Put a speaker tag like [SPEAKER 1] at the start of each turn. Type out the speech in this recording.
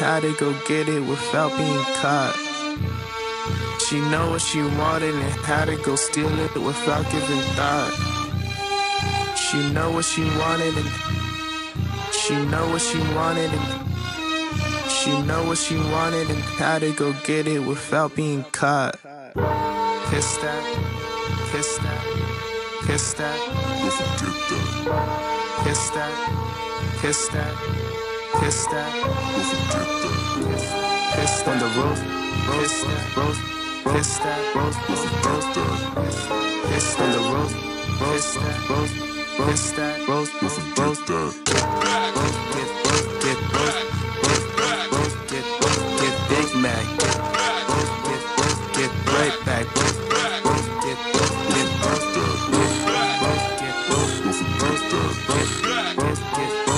[SPEAKER 1] how to go get it without being caught. She know what she wanted and how to go steal it without giving thought. She know what she wanted and she know what she wanted and she know what she wanted and how to go get it without being caught. Kiss that, kiss that, kiss that,
[SPEAKER 2] forget that.
[SPEAKER 1] kiss that, kiss that, Piss that.
[SPEAKER 2] Piss on the roof. Piss, roof. Piss that.
[SPEAKER 1] Roof. Roof. Piss on the roof. Piss, roof. Piss that. Roof. Roof. Roof. Get roof.
[SPEAKER 2] Get
[SPEAKER 1] roof.
[SPEAKER 2] Roof. Roof.
[SPEAKER 1] Get roof. Get Big Mac. Roof. Get roof. Get right back. Roof. Roof. Get roof.
[SPEAKER 2] Get
[SPEAKER 1] roof.
[SPEAKER 2] Roof. Get
[SPEAKER 1] roof. Roof. Get roof.